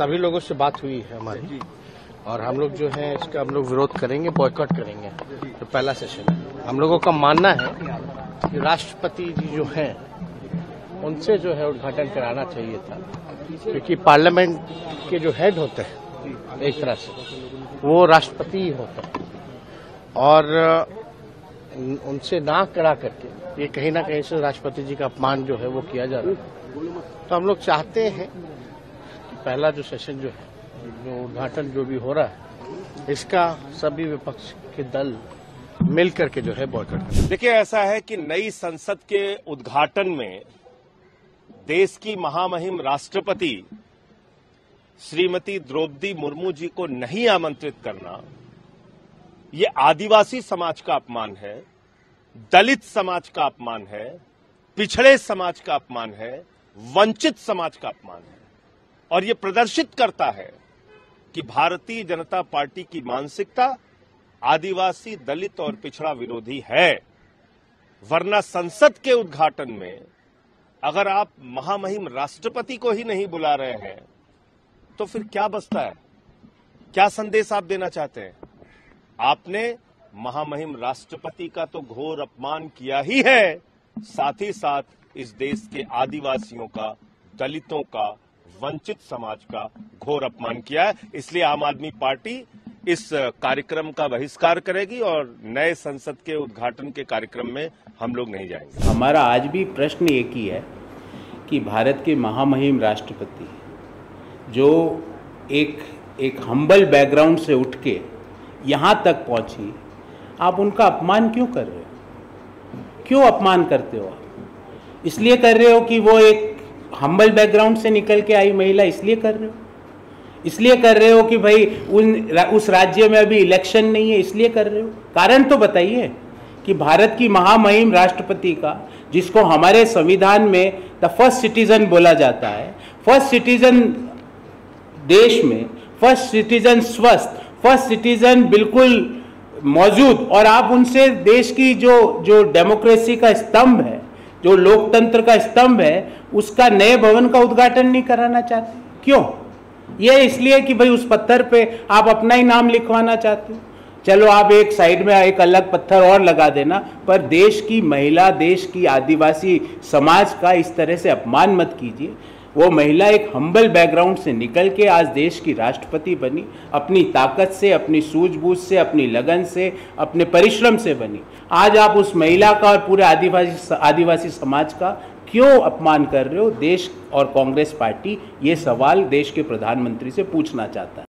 सभी लोगों से बात हुई है हमारी। और हम लोग जो है इसका हम लोग विरोध करेंगे बॉयकॉट करेंगे। तो पहला सेशन है। हम लोगों का मानना है कि राष्ट्रपति जी जो हैं उनसे जो है उद्घाटन कराना चाहिए था। क्योंकि पार्लियामेंट के जो हेड होते हैं एक तरह से वो राष्ट्रपति ही होते हैं। और उनसे ना करा करके ये कहीं ना कहीं से राष्ट्रपति जी का अपमान जो है वो किया जा रहा है। तो हम लोग चाहते हैं पहला जो सेशन जो है, जो उद्घाटन जो भी हो रहा है, इसका सभी विपक्ष के दल मिल करके जो है बॉयकॉट देखिए, ऐसा है कि नई संसद के उद्घाटन में देश की महामहिम राष्ट्रपति श्रीमती द्रौपदी मुर्मू जी को नहीं आमंत्रित करना, ये आदिवासी समाज का अपमान है, दलित समाज का अपमान है, पिछड़े समाज का अपमान है, वंचित समाज का अपमान है। और ये प्रदर्शित करता है कि भारतीय जनता पार्टी की मानसिकता आदिवासी, दलित और पिछड़ा विरोधी है। वरना संसद के उद्घाटन में अगर आप महामहिम राष्ट्रपति को ही नहीं बुला रहे हैं तो फिर क्या बचता है? क्या संदेश आप देना चाहते हैं? आपने महामहिम राष्ट्रपति का तो घोर अपमान किया ही है, साथ ही साथ इस देश के आदिवासियों का, दलितों का वंचित समाज का घोर अपमान किया है। इसलिए आम आदमी पार्टी इस कार्यक्रम का बहिष्कार करेगी और नए संसद के उद्घाटन के कार्यक्रम में हम लोग नहीं जाएँगे। हमारा आज भी प्रश्न एक ही है कि भारत के महामहिम राष्ट्रपति जो एक एक हम्बल बैकग्राउंड से उठ के यहाँ तक पहुँची, आप उनका अपमान क्यों कर रहे हो? क्यों अपमान करते हो आप? इसलिए कर रहे हो कि वो एक हम्बल बैकग्राउंड से निकल के आई महिला, इसलिए कर रहे हो? इसलिए कर रहे हो कि भाई, उन उस राज्य में अभी इलेक्शन नहीं है, इसलिए कर रहे हो? कारण तो बताइए कि भारत की महामहिम राष्ट्रपति का, जिसको हमारे संविधान में द फ़र्स्ट सिटीजन बोला जाता है फ़र्स्ट सिटीजन देश में फ़र्स्ट सिटीजन स्वस्थ फ़र्स्ट सिटीजन बिल्कुल मौजूद, और आप उनसे देश की जो जो डेमोक्रेसी का स्तंभ है जो लोकतंत्र का स्तंभ है, उसका नए भवन का उद्घाटन नहीं कराना चाहते। क्यों? ये इसलिए कि भाई उस पत्थर पे आप अपना ही नाम लिखवाना चाहते हो। चलो आप एक साइड में एक अलग पत्थर और लगा देना, पर देश की महिला, देश की आदिवासी समाज का इस तरह से अपमान मत कीजिए। वो महिला एक हम्बल बैकग्राउंड से निकल के आज देश की राष्ट्रपति बनी, अपनी ताकत से, अपनी सूझबूझ से, अपनी लगन से, अपने परिश्रम से बनी। आज आप उस महिला का और पूरे आदिवासी आदिवासी समाज का क्यों अपमान कर रहे हो? देश और कांग्रेस पार्टी ये सवाल देश के प्रधानमंत्री से पूछना चाहता है।